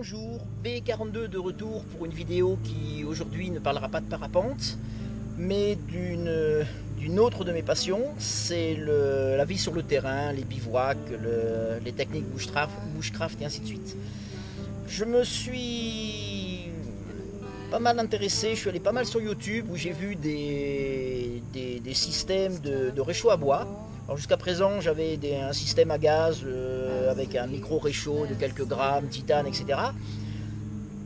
Bonjour, B42 de retour pour une vidéo qui aujourd'hui ne parlera pas de parapente, mais d'une autre de mes passions, c'est la vie sur le terrain, les bivouacs, les techniques bushcraft, et ainsi de suite. Je me suis pas mal intéressé, je suis allé pas mal sur YouTube où j'ai vu des, systèmes de réchaud à bois. Jusqu'à présent j'avais un système à gaz euh, avec un micro réchaud de quelques grammes, titane, etc.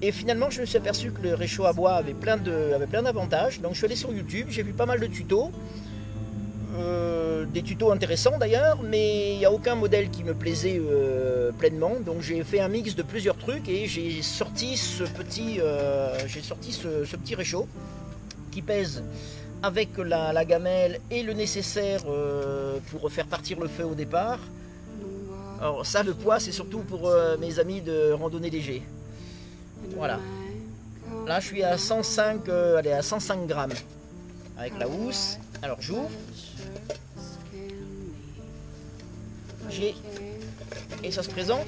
Et finalement je me suis aperçu que le réchaud à bois avait plein d'avantages. Donc je suis allé sur YouTube, j'ai vu pas mal de tutos. Euh, des tutos intéressants d'ailleurs, mais il n'y a aucun modèle qui me plaisait euh, pleinement. Donc j'ai fait un mix de plusieurs trucs et j'ai sorti ce petit, j'ai sorti ce, petit réchaud qui pèse avec la, gamelle et le nécessaire pour faire partir le feu au départ. Alors ça, le poids, c'est surtout pour mes amis de randonnée léger. Voilà. Là, je suis à 105, allez, à 105 grammes avec la housse. Alors j'ouvre. J'ai et ça se présente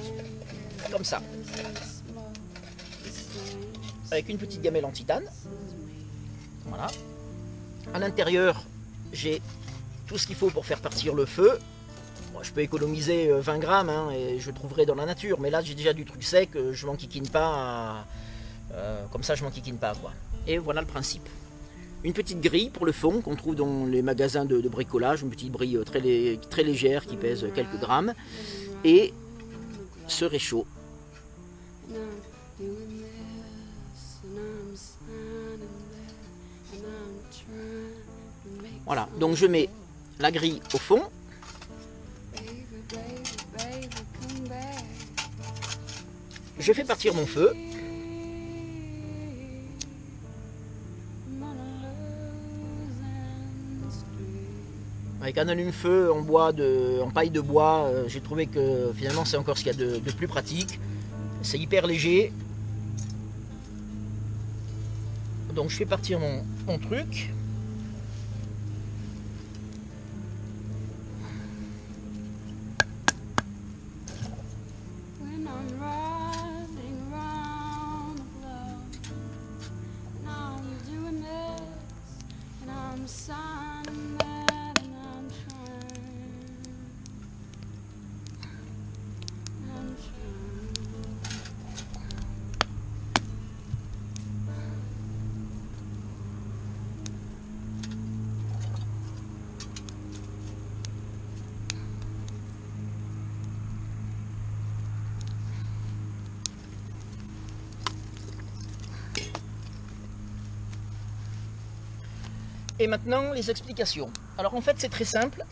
comme ça. Avec une petite gamelle en titane. Voilà. À l'intérieur, j'ai tout ce qu'il faut pour faire partir le feu. je peux économiser 20 euh, grammes hein, et je trouverai dans la nature. Mais là, j'ai déjà du truc sec, euh, je m'enquiquine pas. Euh, comme ça, je m'enquiquine pas. Et voilà le principe une petite grille pour le fond qu'on trouve dans les magasins de, bricolage, une petite grille très, très légère qui pèse quelques grammes, et ce réchaud. Voilà, donc je mets la grille au fond. Je fais partir mon feu. Avec un allume-feu en paille de bois, euh, j'ai trouvé que finalement c'est encore ce qu'il y a de, plus pratique. C'est hyper léger. Donc je fais partir mon truc. Et maintenant, les explications. Alors en fait, c'est très simple.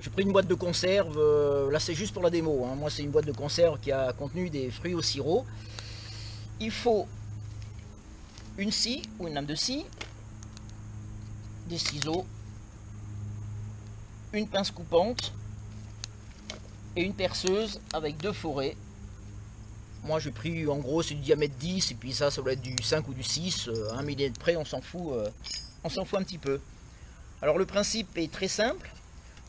J'ai pris une boîte de conserve, euh, là c'est juste pour la démo. Hein. Moi, c'est une boîte de conserve qui a contenu des fruits au sirop. Il faut une scie ou une lame de scie, des ciseaux, une pince coupante et une perceuse avec deux forêts moi j'ai pris en gros c'est du diamètre 10 et puis ça ça doit être du 5 ou du 6, 1 euh, mm près on s'en fout, euh, on s'en fout un petit peu. Alors le principe est très simple.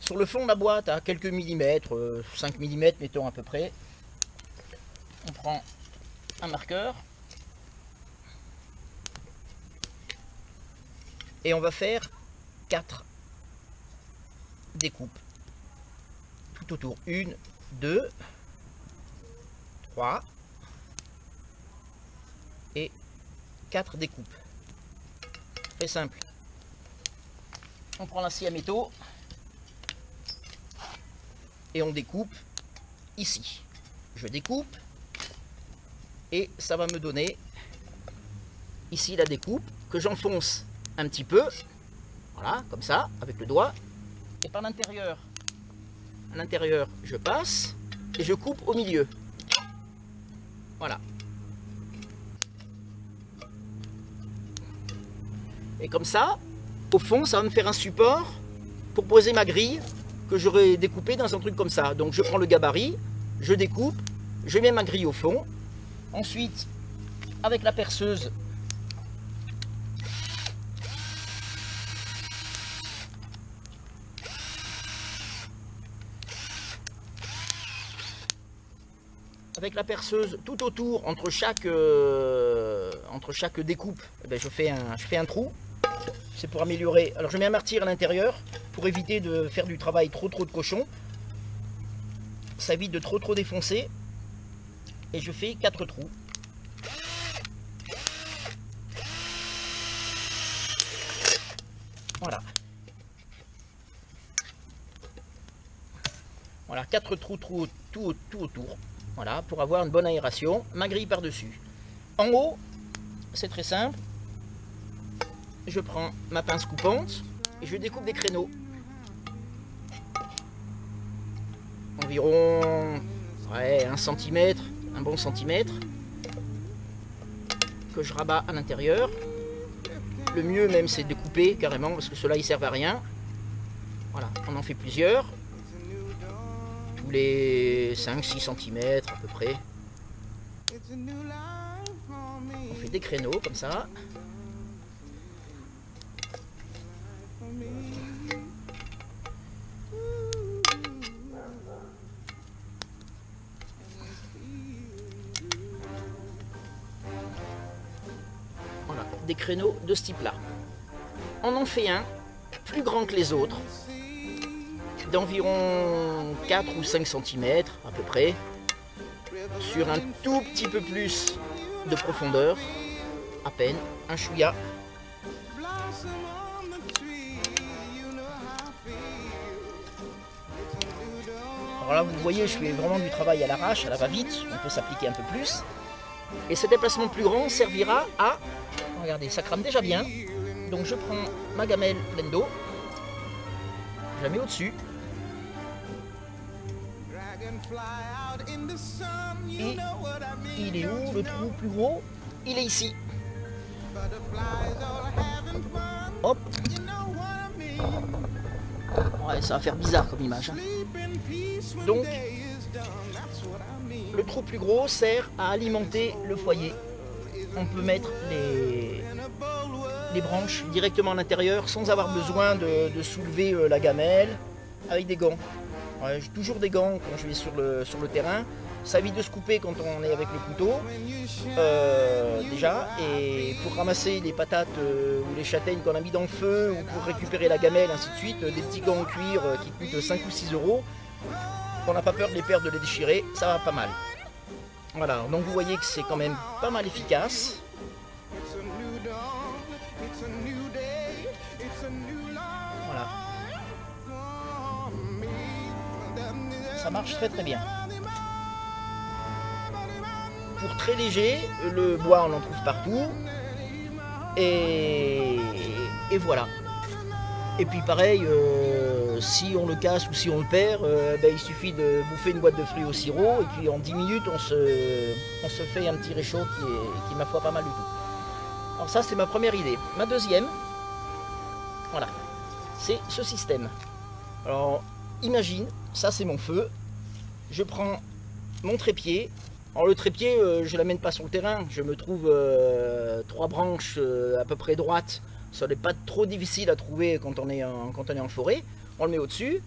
Sur le fond de la boîte à quelques millimètres, 5 euh, mm mettons à peu près, on prend un marqueur et on va faire 4 découpes tout autour. 1, 2, 3, et 4 découpes. Très simple. On prend la scie à métaux et on découpe ici. Je découpe et ça va me donner ici la découpe que j'enfonce un petit peu. Voilà, comme ça, avec le doigt. Et par l'intérieur, à l'intérieur, je passe et je coupe au milieu. Voilà. Et comme ça, au fond, ça va me faire un support pour poser ma grille que j'aurais découpée dans un truc comme ça. Donc je prends le gabarit, je découpe, je mets ma grille au fond. Ensuite, avec la perceuse, avec la perceuse tout autour, entre chaque, euh, entre chaque découpe, eh ben, je, fais un, je fais un trou. C'est pour améliorer. Alors je mets un martyr à l'intérieur pour éviter de faire du travail trop trop de cochon. Ça évite de trop trop défoncer. Et je fais quatre trous. Voilà. Voilà, quatre trous, trous tout, tout autour. Voilà, pour avoir une bonne aération. Ma grille par-dessus. En haut, c'est très simple. Je prends ma pince coupante et je découpe des créneaux. Environ un centimètre, un bon centimètre. Que je rabats à l'intérieur. Le mieux même c'est de couper carrément parce que cela ils servent à rien. Voilà, on en fait plusieurs. Tous les 5-6 cm à peu près. On fait des créneaux comme ça. Des créneaux de ce type-là. On en fait un plus grand que les autres, d'environ 4 ou 5 cm à peu près, sur un tout petit peu plus de profondeur, à peine, un chouïa. Alors là, vous voyez, je fais vraiment du travail à l'arrache, à la va-vite, on peut s'appliquer un peu plus. Et ce déplacement plus grand servira à regardez, ça crame déjà bien. Donc je prends ma gamelle pleine d'eau, je la mets au-dessus. Et il est où le trou plus gros? Il est ici. Hop. Ouais, ça va faire bizarre comme image. Hein. Donc, le trou plus gros sert à alimenter le foyer on peut mettre les, les branches directement à l'intérieur sans avoir besoin de, soulever euh, la gamelle avec des gants. J'ai toujours des gants quand je vais sur le, terrain. Ça évite de se couper quand on est avec le couteau, euh, déjà. Et pour ramasser les patates euh, ou les châtaignes qu'on a mis dans le feu, ou pour récupérer la gamelle, ainsi de suite, des petits gants en cuir qui coûtent 5 ou 6 euros. On n'a pas peur de les perdre, de les déchirer, ça va pas mal. Voilà, donc vous voyez que c'est quand même pas mal efficace. Marche très très bien. Pour très léger, le bois on en trouve partout. Et, et voilà. Et puis pareil, euh, si on le casse ou si on le perd, euh, ben, il suffit de bouffer une boîte de fruits au sirop et puis en 10 minutes on se, on se fait un petit réchaud qui est, qui ma foi pas mal du tout. Alors ça c'est ma première idée. Ma deuxième, voilà, c'est ce système. Alors imagine, ça c'est mon feu, je prends mon trépied, alors le trépied euh, je ne l'amène pas sur le terrain, je me trouve trois branches à peu près droites ça n'est pas trop difficile à trouver quand on est en, forêt. On le met au-dessus.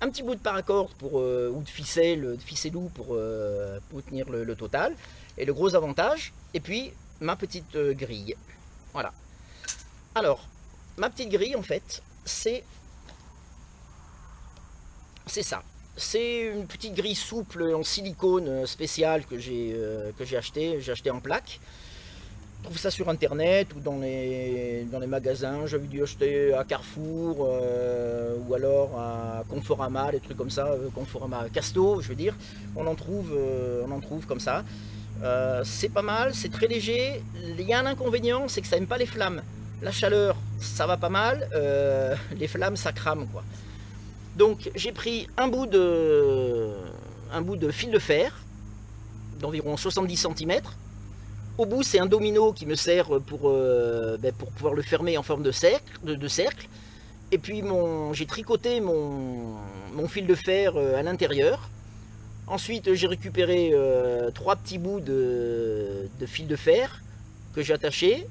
Un petit bout de paracorde euh, ou de ficelle, de ficellou pour, euh, pour tenir le, total. Et le gros avantage, et puis ma petite euh, grille. Voilà. Alors, ma petite grille, en fait, c'est c'est ça. C'est une petite grille souple en silicone spéciale que j'ai acheté. J'ai acheté en plaque trouve ça sur internet ou dans les, dans les magasins. J'avais dû acheter à Carrefour euh, ou alors à Conforama, des trucs comme ça, euh, Conforama Casto, je veux dire. On en trouve, euh, on en trouve comme ça. c'est pas mal, c'est très léger. Il y a un inconvénient, c'est que ça n'aime pas les flammes. La chaleur, ça va pas mal. les flammes, ça crame quoi. Donc j'ai pris un bout de, un bout de fil de fer d'environ 70 cm au bout, c'est un domino qui me sert pour, euh, ben, pour pouvoir le fermer en forme de cercle. De, cercle. Et puis j'ai tricoté mon, fil de fer euh, à l'intérieur. Ensuite, j'ai récupéré euh, trois petits bouts de, fil de fer que j'ai attaché,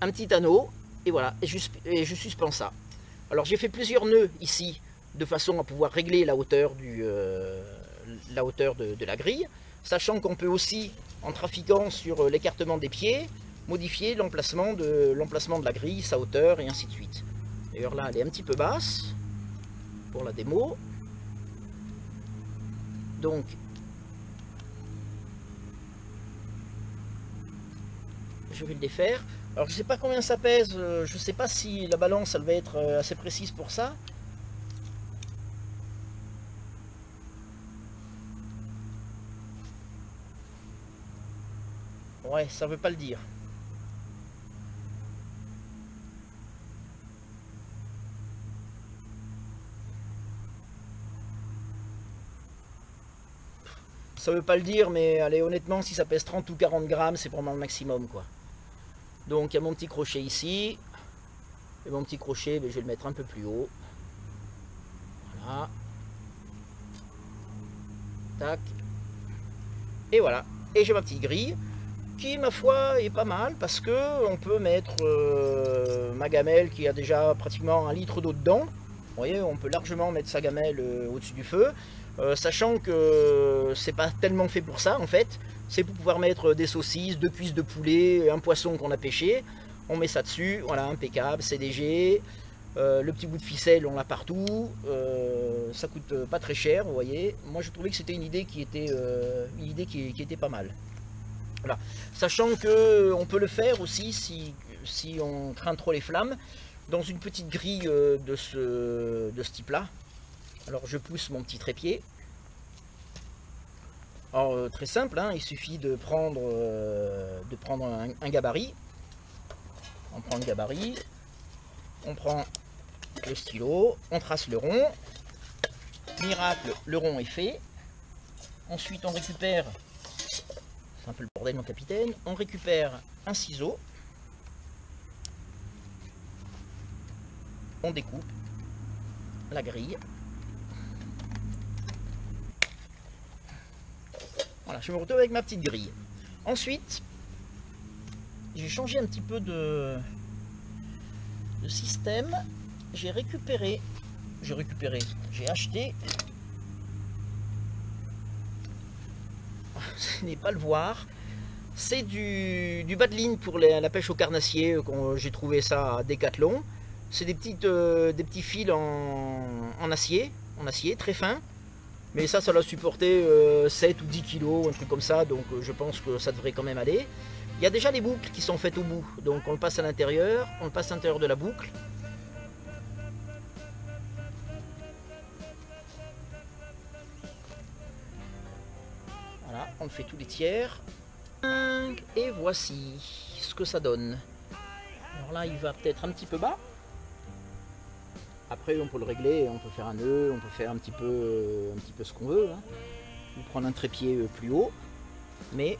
un petit anneau, et voilà, et je, suspends ça. Alors j'ai fait plusieurs nœuds ici, de façon à pouvoir régler la hauteur, hauteur de la grille. sachant qu'on peut aussi, en trafiquant sur l'écartement des pieds, modifier l'emplacement de, la grille, sa hauteur et ainsi de suite. D'ailleurs là, elle est un petit peu basse pour la démo. Donc, je vais le défaire. Alors je sais pas combien ça pèse, euh, je sais pas si la balance elle va être euh, assez précise pour ça. Ouais, ça veut pas le dire. Ça veut pas le dire, mais allez, honnêtement, si ça pèse 30 ou 40 grammes, c'est vraiment le maximum, quoi. Donc, il y a mon petit crochet ici. Et mon petit crochet, ben, je vais le mettre un peu plus haut. Voilà. Tac. Et voilà. Et j'ai ma petite grille qui, ma foi, est pas mal parce que on peut mettre euh, ma gamelle qui a déjà pratiquement un litre d'eau dedans. Vous voyez, on peut largement mettre sa gamelle euh, au-dessus du feu. Euh, sachant que c'est pas tellement fait pour ça en fait, c'est pour pouvoir mettre des saucisses, deux cuisses de poulet, un poisson qu'on a pêché, on met ça dessus, voilà, impeccable, euh, le petit bout de ficelle on l'a partout, ça coûte pas très cher, vous voyez, moi je trouvais que c'était une idée qui était, une idée qui, était pas mal. Sachant que on peut le faire aussi si, on craint trop les flammes, dans une petite grille de ce, de ce type là, alors je pousse mon petit trépied. Alors euh, très simple, hein, il suffit de prendre, euh, de prendre un, gabarit. On prend le gabarit, on prend le stylo, on trace le rond. Miracle, le rond est fait. Ensuite on récupère, c'est un peu le bordel mon capitaine, on récupère un ciseau. On découpe la grille. je me retrouve avec ma petite grille. Ensuite, j'ai changé un petit peu de, système. J'ai récupéré, j'ai récupéré, j'ai acheté. Ce n'est pas le voir. C'est du, bas de ligne pour la pêche au carnassier. J'ai trouvé ça à Decathlon. C'est des, euh, petits fils en, acier, en acier très fin mais ça, ça l'a supporté 7 euh, ou 10 kilos, un truc comme ça, donc euh, je pense que ça devrait quand même aller. Il y a déjà les boucles qui sont faites au bout, donc on le passe à l'intérieur, on le passe à l'intérieur de la boucle. On fait tous les tiers. Et voici ce que ça donne. Alors là, il va peut-être un petit peu bas. Après, on peut le régler, on peut faire un nœud, on peut faire un petit peu, un petit peu ce qu'on veut. Hein. Ou prendre un trépied euh, plus haut. Mais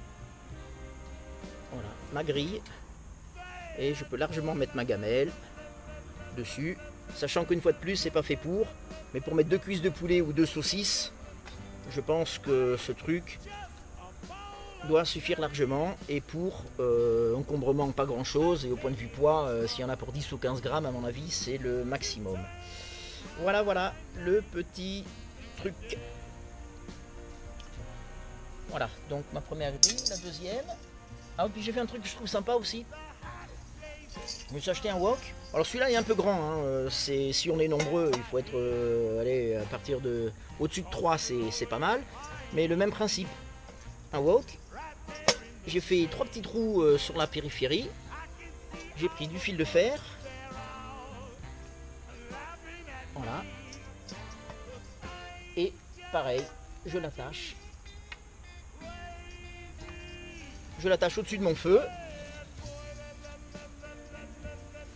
voilà, ma grille. Et je peux largement mettre ma gamelle dessus. Sachant qu'une fois de plus, c'est pas fait pour. Mais pour mettre deux cuisses de poulet ou deux saucisses, je pense que ce truc doit suffire largement et pour euh, encombrement pas grand chose et au point de vue poids euh, s'il y en a pour 10 ou 15 grammes à mon avis c'est le maximum. Voilà voilà le petit truc. Voilà donc ma première grille la deuxième. Ah puis j'ai fait un truc que je trouve sympa aussi. Je me suis acheté un wok. Alors celui-là est un peu grand hein. Euh, c'est si on est nombreux il faut être allez à partir de au dessus de 3 c'est pas mal. Mais le même principe. Un wok j'ai fait trois petits trous euh, sur la périphérie. J'ai pris du fil de fer. Voilà. Et pareil, je l'attache. Je l'attache au-dessus de mon feu.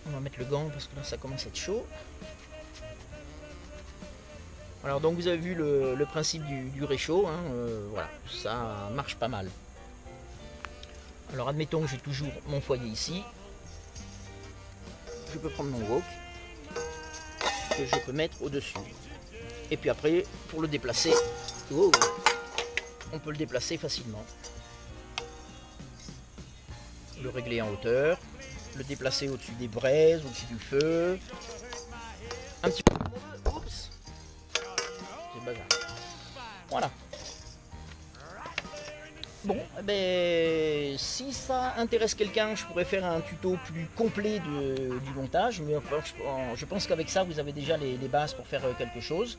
On va mettre le gant parce que là ça commence à être chaud. Alors donc vous avez vu le, principe du, réchaud, hein, euh, voilà, ça marche pas mal. Alors admettons que j'ai toujours mon foyer ici. Je peux prendre mon wok que je peux mettre au-dessus. Et puis après, pour le déplacer, on peut le déplacer facilement. Le régler en hauteur, le déplacer au-dessus des braises, au-dessus du feu. Un petit peu. Oups. Voilà. Bon, eh ben, ça intéresse quelqu'un, je pourrais faire un tuto plus complet du montage, mais je, pense qu'avec ça, vous avez déjà les, bases pour faire euh, quelque chose.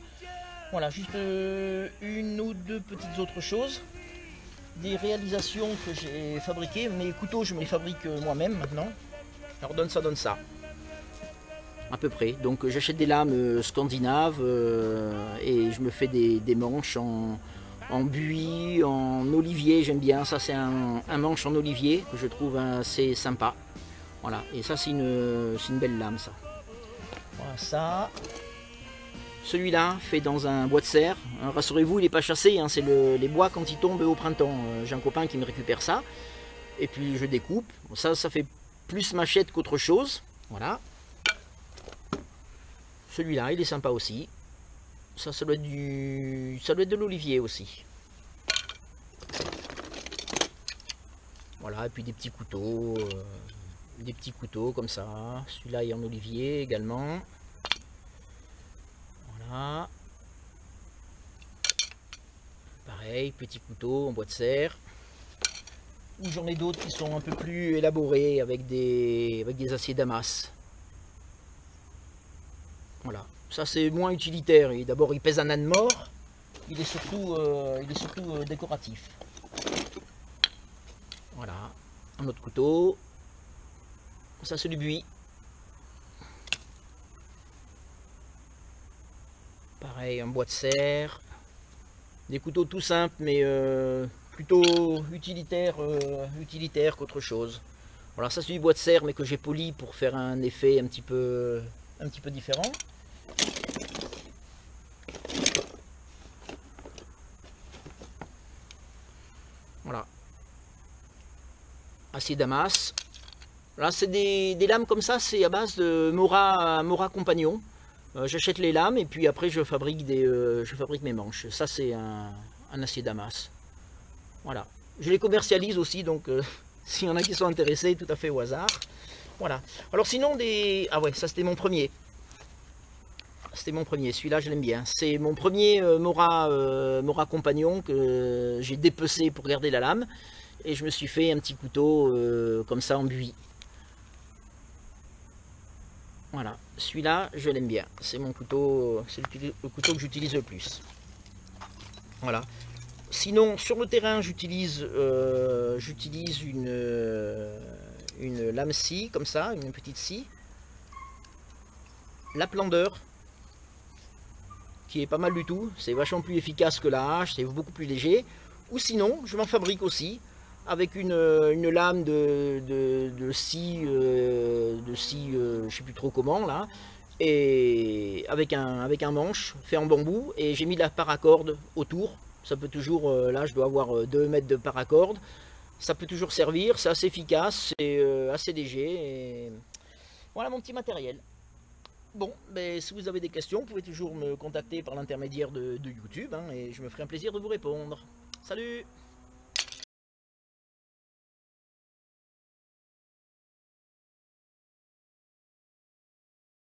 Voilà, juste euh, une ou deux petites autres choses. Des réalisations que j'ai fabriquées. Mes couteaux, je me les fabrique euh, moi-même maintenant. Alors donne ça, donne ça. À peu près. Donc j'achète des lames scandinaves et je me fais des manches en, en buis, en olivier, j'aime bien. Ça, c'est un, un manche en olivier que je trouve assez sympa. Voilà, et ça, c'est une, c'est une belle lame, ça. Voilà, ça. Celui-là, fait dans un bois de serre. Hein, Rassurez-vous, il n'est pas chassé, hein, c'est le- les bois quand ils tombent au printemps. Euh, J'ai un copain qui me récupère ça. Et puis je découpe. Ça, ça fait plus machette qu'autre chose. Voilà. Celui-là, il est sympa aussi. Ça, doit être du, ça doit être de l'olivier aussi. Voilà, et puis des petits couteaux, euh, des petits couteaux comme ça. Celui-là est en olivier également. Voilà. Pareil, petit couteau en bois de serre. Ou j'en ai d'autres qui sont un peu plus élaborés avec des, avec des aciers damas. Ça c'est moins utilitaire. D'abord, il pèse un âne mort. Il est surtout, euh, il est surtout euh, décoratif. Voilà, un autre couteau. Ça c'est du buis. Pareil, un bois de serre. Des couteaux tout simples, mais euh, plutôt utilitaires utilitaires qu'autre chose. Voilà, ça c'est du bois de serre, mais que j'ai poli pour faire un effet un petit peu, un petit peu différent. Voilà. Damas. Là, c'est des, lames comme ça, c'est à base de Mora, Mora Compagnon. Euh, J'achète les lames et puis après je fabrique, des, euh, je fabrique mes manches. Ça, c'est un, un acier damas. Voilà. Je les commercialise aussi, donc euh, s'il y en a qui sont intéressés, tout à fait au hasard. Voilà. Alors sinon, des... Ah ouais, ça c'était mon premier. C'était mon premier, celui-là je l'aime bien. C'est mon premier euh, Mora, euh, Mora Compagnon que j'ai dépecé pour garder la lame. Et je me suis fait un petit couteau euh, comme ça en buis. Voilà, celui-là je l'aime bien. C'est mon couteau, c'est le, couteau que j'utilise le plus. Voilà. Sinon, sur le terrain, j'utilise une, une lame scie, comme ça, une petite scie. La plandeur, qui est pas mal du tout. C'est vachement plus efficace que la hache, c'est beaucoup plus léger. Ou sinon, je m'en fabrique aussi avec une, une lame de, de, de scie, euh, de scie euh, je sais plus trop comment là, et avec un, avec un manche fait en bambou, et j'ai mis la paracorde autour. Ça peut toujours, euh, là je dois avoir 2 mètres de paracorde. Ça peut toujours servir, c'est assez efficace, c'est euh, assez léger. Voilà mon petit matériel. Bon, ben, si vous avez des questions, vous pouvez toujours me contacter par l'intermédiaire de, YouTube, hein, et je me ferai un plaisir de vous répondre. Salut